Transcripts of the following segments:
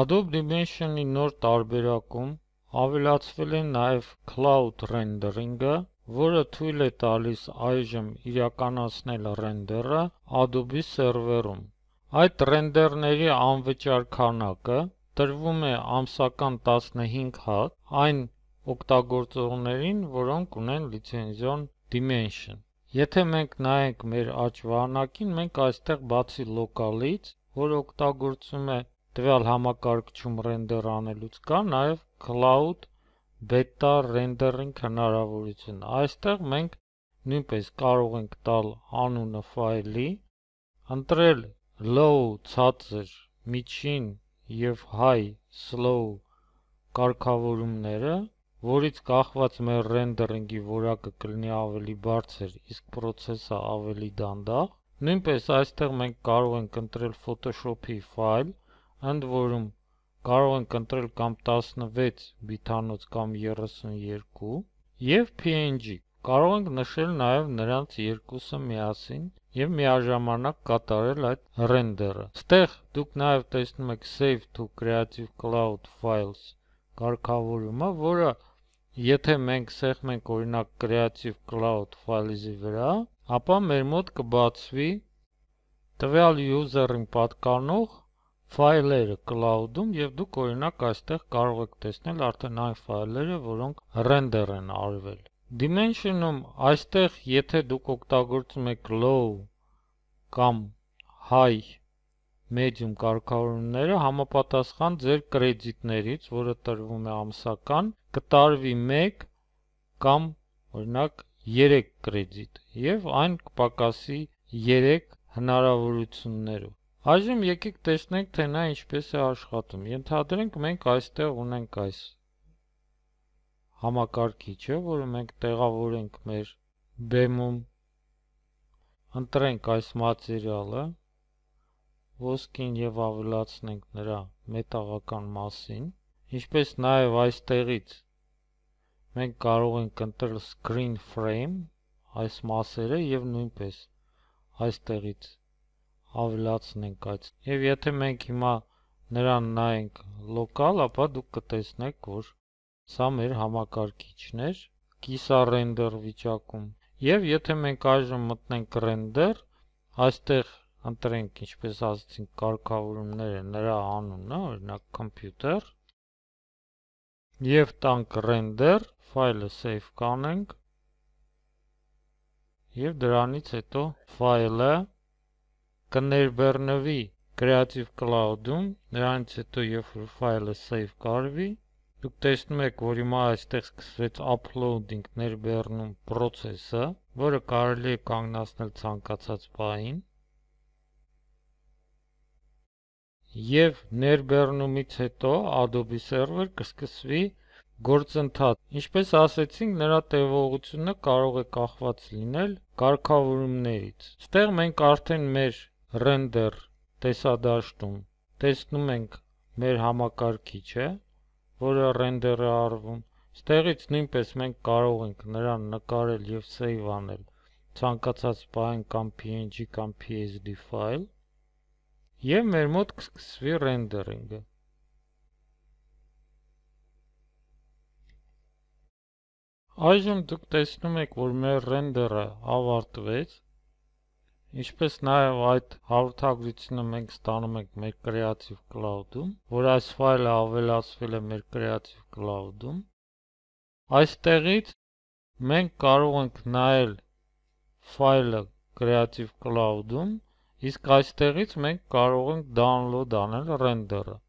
Adobe Dimension-ի նոր տարբերակում ավելացվել է նաև Cloud Rendering-ը, որը թույլ է տալիս այժմ իրականացնել ռենդերը Adobe սերվերում։ Այդ ռենդերների անվճար քանակը տրվում է ամսական 15 հատ այն օգտագործողներին, որոնք ունեն լիցենզիոն Dimension։ Եթե մենք նայենք մեր աջ վահանակին, մենք այստեղ բացի լոկալից, որ օգտագործվում է տվյալ համակարգչում ռենդեր անելուց, կա նաև Cloud Beta Rendering հնարավորություն։ Այստեղ մենք նույնպես կարող ենք տալ անունը ֆայլի, ընտրել low ցածր, միջին եւ high slow կարգավորումները, որից կախված մեր ռենդերինգի որակը կլինի ավելի բարձր, իսկ process-ը ավելի դանդաղ։ Նույնպես այստեղ մենք կարող ենք ընտրել Photoshop-ի ֆայլ, ընդ որում կարող ենք ընտրել կամ 16 բիթանոց կամ 32 եւ PNG։ Կարող ենք նշել նաև նրանց երկուսը միասին եւ միաժամանակ կատարել այդ ռենդերը։ Ստեղ դուք նաև տեսնում եք Save to Creative Cloud Files կարգավորումը, որը Եթե մենք սեղմենք օրինակ Creative Cloud Files-ի վրա, ապա մեր մոտ կբացվի տվյալ user-ին պատկանող ֆայլերը cloud-ում եւ դուք օրինակ այստեղ կարող եք տեսնել արդեն այն ֆայլերը, որոնք render են արվել։ Dimension-ում այստեղ եթե դուք օգտագործում եք low կամ high medium կարգավորումները համապատասխան ձեր կրեդիտներից, որը տրվում է ամսական, կտարվի 1 կամ օրինակ 3 կրեդիտ եւ այն կպակասի 3 հնարավորություններով։ Այժմ եկեք տեսնենք, թե նա ինչպես է աշխատում։ Ենթադրենք մենք այստեղ ունենք այս համակարգիչը, որը մենք տեղավորենք մեր բեմում, ընտրենք այս մատերիալը, ոսկին եւ ավելացնենք նրա մետաղական մասին, ինչպես նաեւ այստեղից մենք կարող ենք ընտրել screen frame այս մասերը եւ նույնպես այստեղից ավելացնենք այդ եւ եթե մենք հիմա նրան նայենք լոկալ, ապա դուք կտեսնեք, որ սա մեր համակարգիչն էր կիսա render վիճակում եւ եթե մենք այժմ մտնենք render, այստեղ ընտրենք ինչպես ասացինք կարգավորումները նրա անունը, օրինակ computer եւ տանք render ֆայլը save կանենք եւ դրանից հետո ֆայլը կներբեռնվի Creative Cloud-ում, նրանից հետո երբ որ ֆայլը save կարվի, դուք տեսնում եք, որ հիմա այստեղ սկսվեց uploading ներբեռնում process-ը, որը կարելի է կանգնացնել ցանկացած պահին։ Եվ ներբեռնումից հետո Adobe Server կսկսվի գործընթաց։ Ինչպես ասեցինք, նրա տևողությունը կարող է կախված լինել կարգավորումներից։ Ստեղ մենք արդեն մեր render տեսադաշտում տեսնում ենք մեր համակարգիչը, որը render է արվում։ Ստեղից նույնպես մենք կարող ենք նրան նկարել եւ save անել ցանկացած բան կամ PNG կամ PSD ֆայլ եւ մեր մոտ կսկսվի render-ինգը։ Այժմ դուք տեսնում եք, որ մեր ռենդերը ավարտվեց, ինչպես նաև այդ հարութագրությունը մենք ստանում ենք մեր Creative Cloud-ում, որ այս ֆայլը ավելացվել է մեր Creative Cloud-ում։ Այստեղից մենք կարող ենք նայել ֆայլը Creative Cloud-ում, իսկ այստեղից մենք կարող ենք download անել ռենդերը։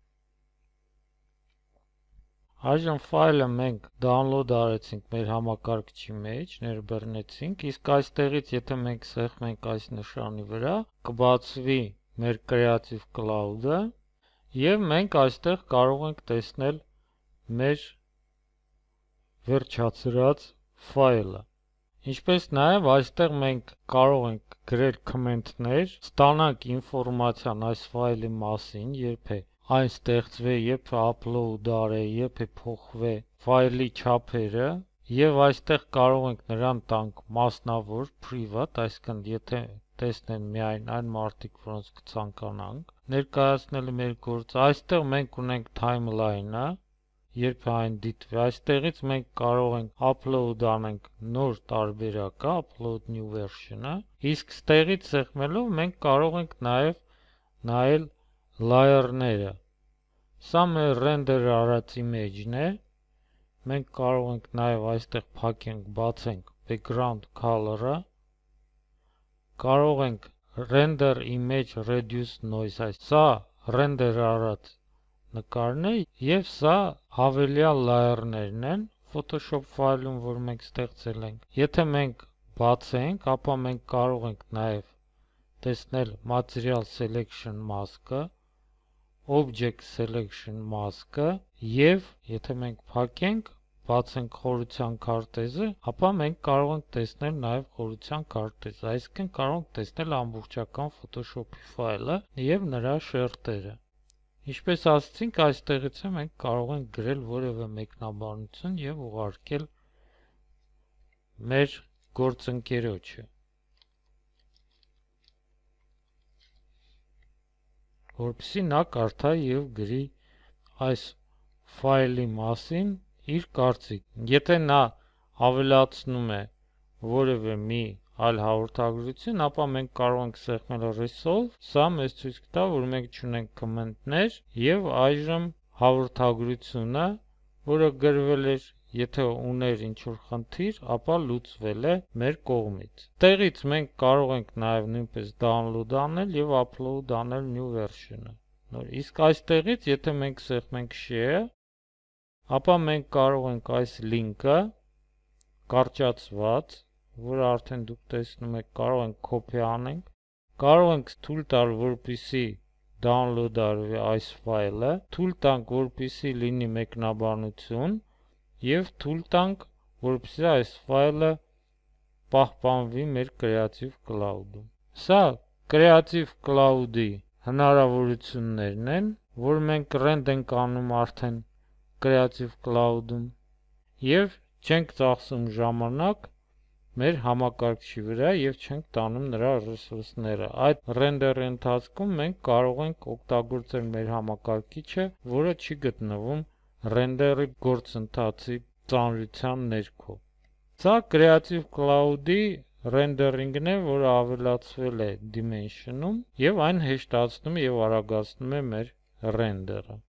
Այժմ ֆայլը մենք download արեցինք մեր համակարգչի մեջ, ներբեռնեցինք, իսկ այստեղից եթե մենք սեղմենք այս նշանի վրա, կբացվի մեր Creative Cloud-ը եւ մենք այստեղ կարող ենք տեսնել մեր վերջացրած ֆայլը։ Ինչպես նաև այստեղ մենք կարող ենք գրել կոմենտներ, ստանանք ինֆորմացիան այս ֆայլի մասին, երբ է այն ստեղծվե, երբ upload արե, երբ է փոխվե ֆայլի չափերը եւ այստեղ կարող ենք նրան տանք մասնավոր private, այսինքն եթե տեսնեն միայն այն մարդիկ, որոնց կցանկանանք, ներկայացնել մեր գործը։ Այստեղ մենք ունենք timeline-ը, երբ այն դիտվի, այստեղից մենք կարող ենք upload անենք նոր տարբերակը, upload new version-ը, իսկ ստեղից սեղմելով մենք կարող ենք նաև նայել layer-ները։ Սա մեր render արած image-ն է, մենք կարող ենք նաև այստեղ փակենք, բացենք background color-ը, կարող ենք render image reduce noise, այս սա render արած նկարն է եւ սա հավելյալ layer-ներն են Photoshop ֆայլում, որ մենք ստեղծել ենք։ Եթե մենք բացենք, ապա մենք կարող ենք նաև տեսնել material selection mask-ը, object selection mask-ը եւ եթե մենք փակենք, բացենք խորության քարտեզը, ապա մենք կարող ենք տեսնել նաեւ խորության քարտեզը, այսինքն կարող ենք տեսնել ամբողջական Photoshop-ի ֆայլը եւ նրա շերտերը։ Ինչպես ասացինք, այստեղից է մենք կարող ենք գրել որևէ մեկնաբանություն եւ ուղարկել մեր գործընկերոջը։ որպեսզի նա կարդա եւ գրի այս ֆայլի մասին իր կարծիքն։ Եթե նա ավելացնում է որևէ մի այլ հաղորդագրություն, ապա մենք կարող ենք սեղմել resolve, սա մեզ ցույց կտա, որ մենք չունենք կոմենտներ եւ այժմ հաղորդագրությունը, որը գրվել էր Եթե ուներ ինչ-որ խնդիր, ապա լուծվել է մեր կողմից։ Տեղից մենք կարող ենք նաև նույնպես download անել եւ upload անել new version-ը։ Նոր իսկ այստեղից, եթե մենք սեղմենք share, ապա մենք կարող ենք այս link-ը կարճացված, որը արդեն դուք տեսնում եք, կարող ենք copy անենք, կարող ենք թույլ տալ, որպիսի download արվի այս ֆայլը, թույլ տանք, որպիսի լինի մեկնաբանություն եւ թույլ տանք, որպեսզի այս ֆայլը պահպանվի մեր Creative Cloud-ում։ Սա Creative Cloud-ի հնարավորություններն են, որ մենք rend ենք անում արդեն Creative Cloud-ում եւ չենք ծախսում ժամանակ մեր համակարգչի վրա եւ չենք տանում նրա ռեսուրսները։ Այդ render-ի ընթացքում մենք կարող ենք օգտագործել մեր համակարգիչը, որը չի գտնվում ռենդերի գործընթացի ծանրության ներքո։ Սա Creative Cloud-ի ռենդերինգն է, որը ավելացվել է Dimension-ում եւ այն հեշտացնում եւ արագացնում է մեր ռենդերը։